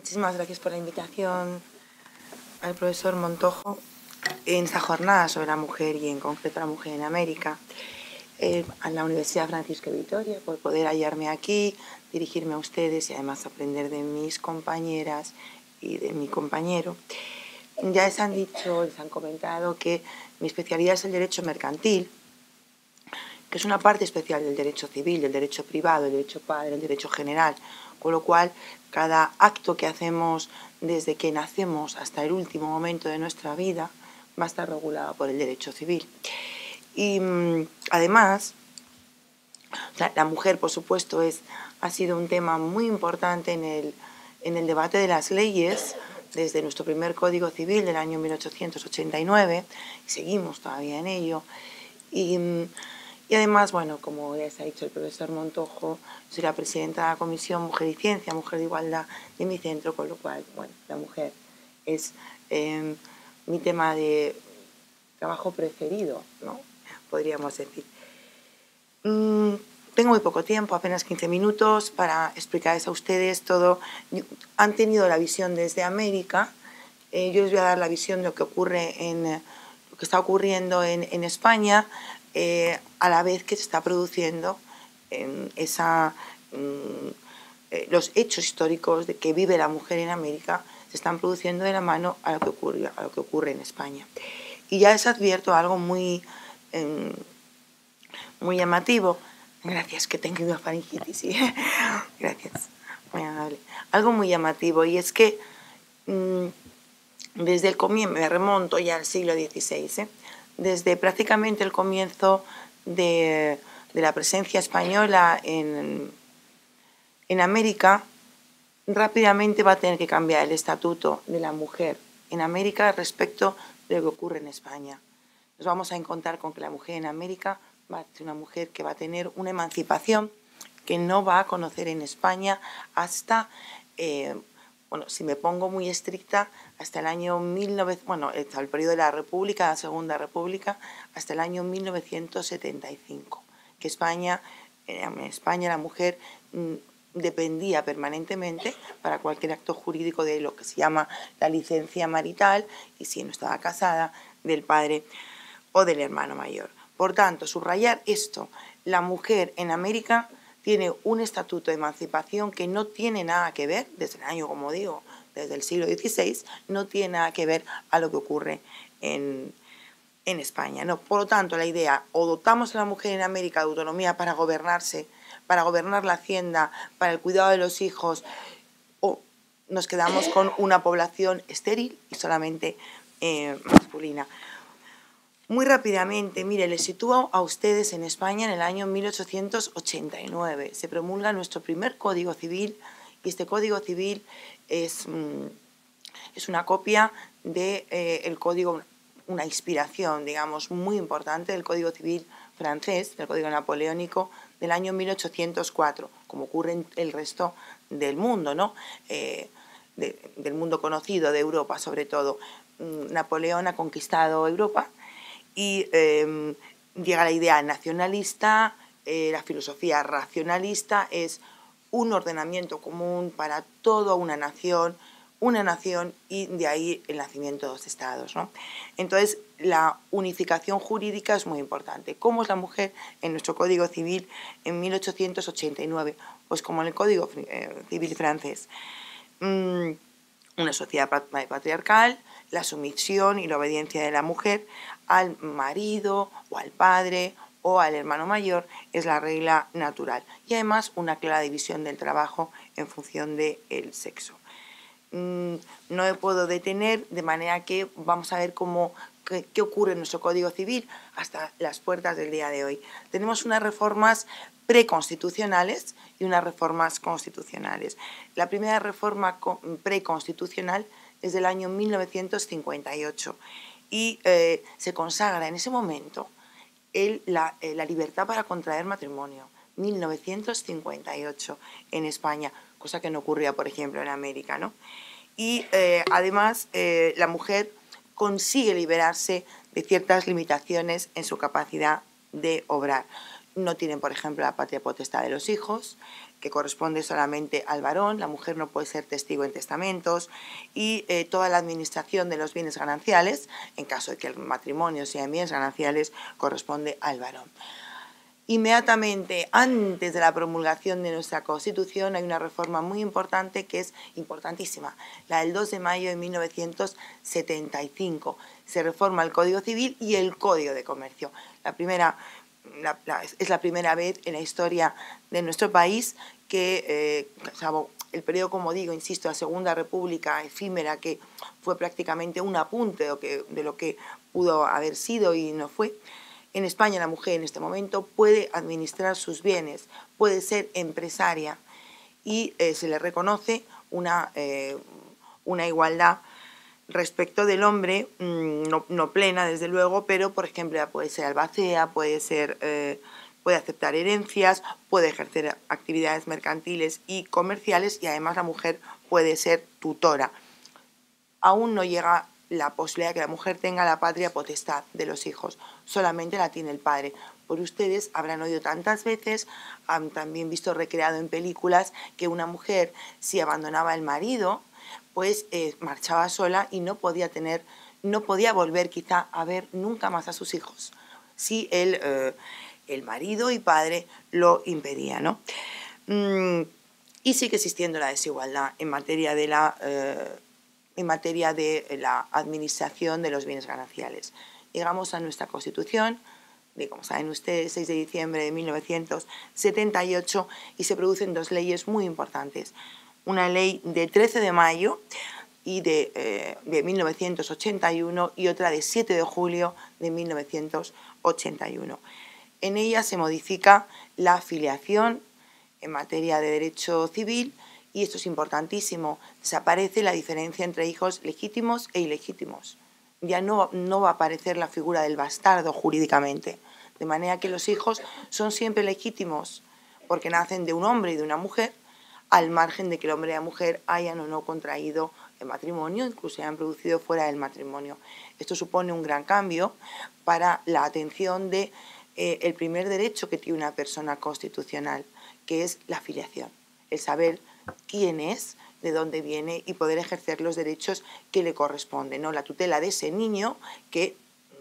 Muchísimas gracias por la invitación al profesor Montojo en esta jornada sobre la mujer y en concreto la mujer en América. Eh, a la Universidad Francisco Vitoria por poder hallarme aquí, dirigirme a ustedes y además aprender de mis compañeras y de mi compañero. Ya les han dicho, les han comentado que mi especialidad es el derecho mercantil, que es una parte especial del derecho civil, del derecho privado, del derecho padre, del derecho general, con lo cual cada acto que hacemos desde que nacemos hasta el último momento de nuestra vida va a estar regulado por el derecho civil. Y mm, además, la mujer, por supuesto, es, ha sido un tema muy importante en el, en el debate de las leyes desde nuestro primer Código Civil del año 1889, y seguimos todavía en ello. Y, mm, y además, bueno, como ya se ha dicho el profesor Montojo, soy la presidenta de la Comisión Mujer y Ciencia, Mujer de Igualdad de mi centro, con lo cual, bueno, la mujer es em, mi tema de trabajo preferido, ¿no? Podríamos decir. Mm, tengo muy poco tiempo, apenas 15 minutos, para explicarles a ustedes todo. Han tenido la visión desde América. Eh, yo les voy a dar la visión de lo que ocurre en lo que está ocurriendo en, en España, eh, a la vez que se está produciendo en esa, mm, eh, los hechos históricos de que vive la mujer en América se están produciendo de la mano a lo que ocurre, a lo que ocurre en España. Y ya les advierto algo muy, em, muy llamativo Gracias, que tengo una faringitis. Gracias, muy amable. Algo muy llamativo, y es que mm, desde el comienzo, me remonto ya al siglo XVI. Desde prácticamente el comienzo de, la presencia española en, en América, rápidamente va a tener que cambiar el estatuto de la mujer en América respecto de lo que ocurre en España. Nos vamos a encontrar con que la mujer en América va a ser una mujer que va a tener una emancipación que no va a conocer en España hasta, eh, bueno, si me pongo muy estricta, hasta el año 1900, bueno, hasta el periodo de la República, la Segunda República, hasta el año 1975, que España, eh, en España la mujer mm, dependía permanentemente para cualquier acto jurídico de lo que se llama la licencia marital y si no estaba casada del padre o del hermano mayor. Por tanto, subrayar esto, la mujer en América tiene un estatuto de emancipación que no tiene nada que ver, desde el año, como digo, desde el siglo XVI, no tiene nada que ver a lo que ocurre en, España. ¿no? Por lo tanto, la idea, o dotamos a la mujer en América de autonomía para gobernarse, para gobernar la hacienda, para el cuidado de los hijos, o nos quedamos con una población estéril y solamente eh, masculina. Muy rápidamente, mire, les sitúo a ustedes en España en el año 1889. Se promulga nuestro primer Código Civil y este Código Civil es, mm, es una copia del de, eh, Código, una inspiración, digamos, muy importante del Código Civil francés, del Código Napoleónico del año 1804, como ocurre en el resto del mundo, ¿no? Eh, del mundo conocido, de Europa sobre todo. Mm, Napoleón ha conquistado Europa y em, llega la idea nacionalista, eh, la filosofía racionalista es un ordenamiento común para toda una nación, una nación y de ahí el nacimiento de los estados. Entonces, la unificación jurídica es muy importante. ¿Cómo es la mujer en nuestro Código Civil en 1889? Pues como en el Código eh, Civil francés. Mm, una sociedad patriarcal, la sumisión y la obediencia de la mujer al marido o al padre o al hermano mayor es la regla natural y además una clara división del trabajo en función del sexo. Mm, no me puedo detener de manera que vamos a ver cómo, qué, qué ocurre en nuestro Código Civil hasta las puertas del día de hoy. Tenemos unas reformas preconstitucionales y unas reformas constitucionales. La primera reforma preconstitucional es del año 1958 y eh, se consagra en ese momento el, la, eh, la, libertad para contraer matrimonio, 1958 en España, cosa que no ocurría, por ejemplo, en América. ¿no? Y eh, además la mujer consigue liberarse de ciertas limitaciones en su capacidad de obrar. no tienen, por ejemplo, la patria potestad de los hijos, que corresponde solamente al varón, la mujer no puede ser testigo en testamentos y eh, toda la administración de los bienes gananciales, en caso de que el matrimonio sea en bienes gananciales, corresponde al varón. Inmediatamente antes de la promulgación de nuestra Constitución hay una reforma muy importante que es importantísima, la del 2 de mayo de 1975. Se reforma el Código Civil y el Código de Comercio. La primera es la primera vez en la historia de nuestro país que, eh, el periodo, como digo, insisto, la Segunda República efímera, que fue prácticamente un apunte que, de lo que pudo haber sido y no fue, en España la mujer en este momento puede administrar sus bienes, puede ser empresaria y eh, se le reconoce una, eh, una igualdad respecto del hombre, mm, no, plena desde luego, pero por ejemplo puede ser albacea, puede, ser, eh, puede aceptar herencias, puede ejercer actividades mercantiles y comerciales y además la mujer puede ser tutora. Aún no llega la posibilidad de que la mujer tenga la patria potestad de los hijos, solamente la tiene el padre. Por ustedes habrán oído tantas veces, han también visto recreado en películas que una mujer si abandonaba el marido, pues eh, marchaba sola y no podía tener, no podía volver quizá a ver nunca más a sus hijos, si el, eh, el marido y padre lo impedía, ¿no? Mm, y sigue existiendo la desigualdad en materia de la, eh, en materia de la administración de los bienes gananciales. Llegamos a nuestra Constitución, de, como saben ustedes, 6 de diciembre de 1978, y se producen dos leyes muy importantes una ley de 13 de mayo y de, 1981 eh, y otra de 7 de julio de 1981. En ella se modifica la afiliación en materia de derecho civil y esto es importantísimo, desaparece la diferencia entre hijos legítimos e ilegítimos. Ya no, no va a aparecer la figura del bastardo jurídicamente, de manera que los hijos son siempre legítimos porque nacen de un hombre y de una mujer al margen de que el hombre y la mujer hayan o no contraído el matrimonio, incluso hayan producido fuera del matrimonio. Esto supone un gran cambio para la atención de eh, el primer derecho que tiene una persona constitucional, que es la filiación, el saber quién es, de dónde viene y poder ejercer los derechos que le corresponden, ¿no? la tutela de ese niño que,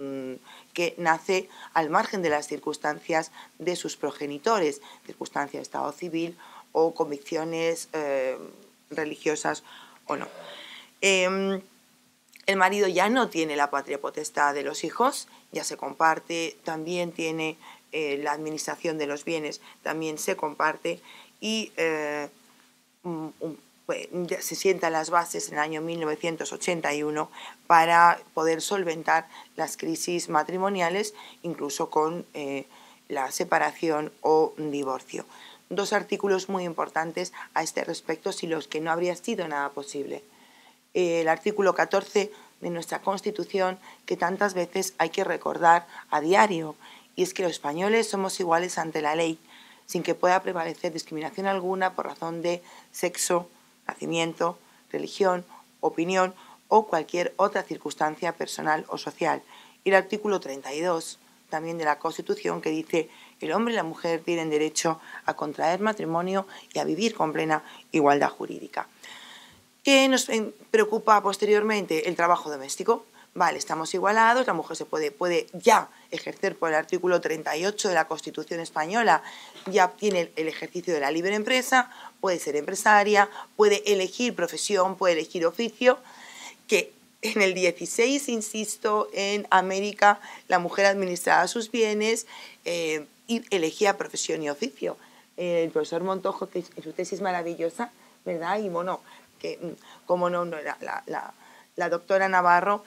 mm, que nace al margen de las circunstancias de sus progenitores, circunstancias de estado civil o convicciones eh, religiosas o no. Em, el marido ya no tiene la patria potestad de los hijos, ya se comparte, también tiene eh, la administración de los bienes, también se comparte y eh, se sientan las bases en el año 1981 para poder solventar las crisis matrimoniales, incluso con la separación o divorcio dos artículos muy importantes a este respecto, sin los que no habría sido nada posible. El artículo 14 de nuestra Constitución, que tantas veces hay que recordar a diario, y es que los españoles somos iguales ante la ley, sin que pueda prevalecer discriminación alguna por razón de sexo, nacimiento, religión, opinión o cualquier otra circunstancia personal o social. Y el artículo 32 también de la Constitución que dice el hombre y la mujer tienen derecho a contraer matrimonio y a vivir con plena igualdad jurídica. ¿Qué nos preocupa posteriormente? El trabajo doméstico. Vale, estamos igualados, la mujer se puede, puede ya ejercer por el artículo 38 de la Constitución española, ya tiene el ejercicio de la libre empresa, puede ser empresaria, puede elegir profesión, puede elegir oficio, que en el 16, insisto, en América la mujer administraba sus bienes, eh, y elegía profesión y oficio. el profesor Montojo, que su tesis maravillosa, ¿verdad? Y bueno, que mm, como no, la, doctora Navarro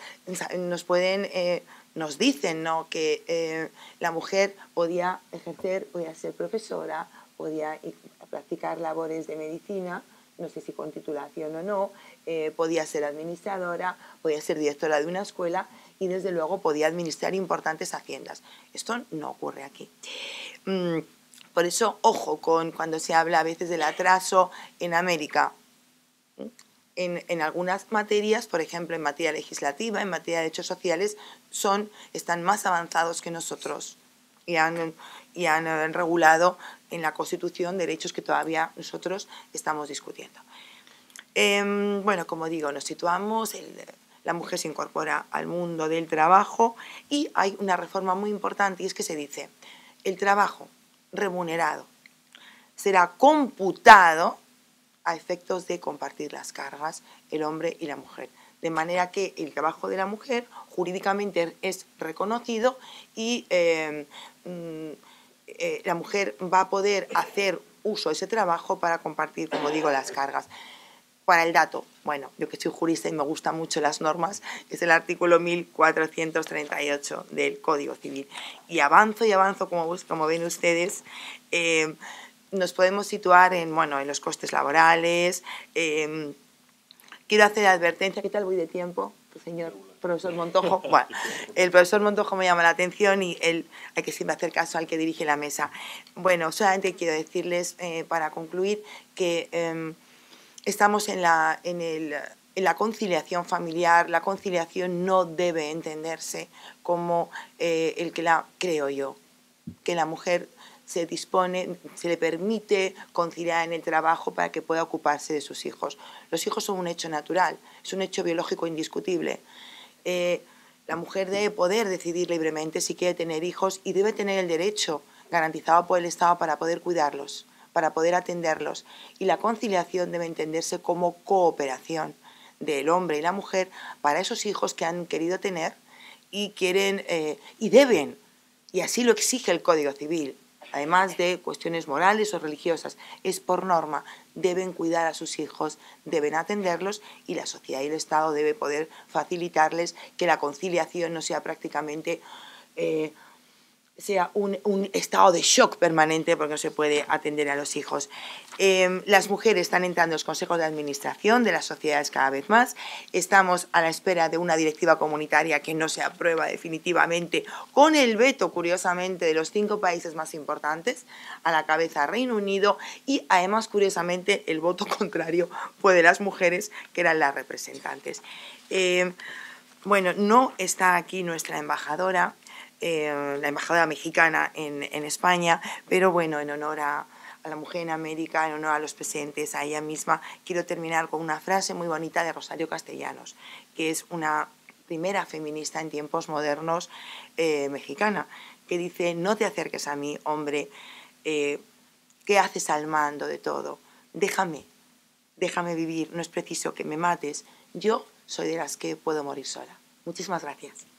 nos pueden, eh, nos dicen ¿no? que eh, la mujer podía ejercer, podía ser profesora, podía practicar labores de medicina, no sé si con titulación o no, eh, podía ser administradora, podía ser directora de una escuela y desde luego podía administrar importantes haciendas. Esto no ocurre aquí. Mm, por eso, ojo con cuando se habla a veces del atraso en América. En, algunas materias, por ejemplo en materia legislativa, en materia de derechos sociales, son, están más avanzados que nosotros y han, y han, regulado en la Constitución derechos que todavía nosotros estamos discutiendo. Em, bueno, como digo, nos situamos, la mujer se incorpora al mundo del trabajo y hay una reforma muy importante y es que se dice, el trabajo remunerado será computado a efectos de compartir las cargas el hombre y la mujer. De manera que el trabajo de la mujer jurídicamente es reconocido y eh, mm, eh, la mujer va a poder hacer uso de ese trabajo para compartir, como digo, las cargas. Para el dato, bueno, yo que soy jurista y me gustan mucho las normas, es el artículo 1438 del Código Civil. Y avanzo y avanzo, como, como ven ustedes, eh, nos podemos situar en, bueno, en los costes laborales. Em, quiero hacer advertencia, ¿qué tal voy de tiempo, señor profesor Montojo? Bueno, el profesor Montojo me llama la atención y él hay que siempre hacer caso al que dirige la mesa. Bueno, solamente quiero decirles, eh, para concluir, que em, estamos en la, en, el, en la conciliación familiar. La conciliación no debe entenderse como eh, el que la creo yo, que la mujer se dispone, se le permite conciliar en el trabajo para que pueda ocuparse de sus hijos. Los hijos son un hecho natural, es un hecho biológico indiscutible. Eh, la mujer debe poder decidir libremente si quiere tener hijos y debe tener el derecho garantizado por el Estado para poder cuidarlos, para poder atenderlos. Y la conciliación debe entenderse como cooperación del hombre y la mujer para esos hijos que han querido tener y quieren eh, y deben, y así lo exige el Código Civil, además de cuestiones morales o religiosas, es por norma, deben cuidar a sus hijos, deben atenderlos y la sociedad y el Estado debe poder facilitarles que la conciliación no sea prácticamente eh, sea un, estado de shock permanente porque no se puede atender a los hijos. Em, las mujeres están entrando en los consejos de administración de las sociedades cada vez más. Estamos a la espera de una directiva comunitaria que no se aprueba definitivamente con el veto, curiosamente, de los cinco países más importantes, a la cabeza Reino Unido y además, curiosamente, el voto contrario fue de las mujeres que eran las representantes. Em, bueno, no está aquí nuestra embajadora, eh, la embajadora mexicana en, España, pero bueno, en honor a, la mujer en América, en honor a los presentes, a ella misma, quiero terminar con una frase muy bonita de Rosario Castellanos, que es una primera feminista en tiempos modernos eh, mexicana, que dice, no te acerques a mí, hombre, eh, ¿qué haces al mando de todo? Déjame, déjame vivir, no es preciso que me mates, yo soy de las que puedo morir sola. Muchísimas gracias.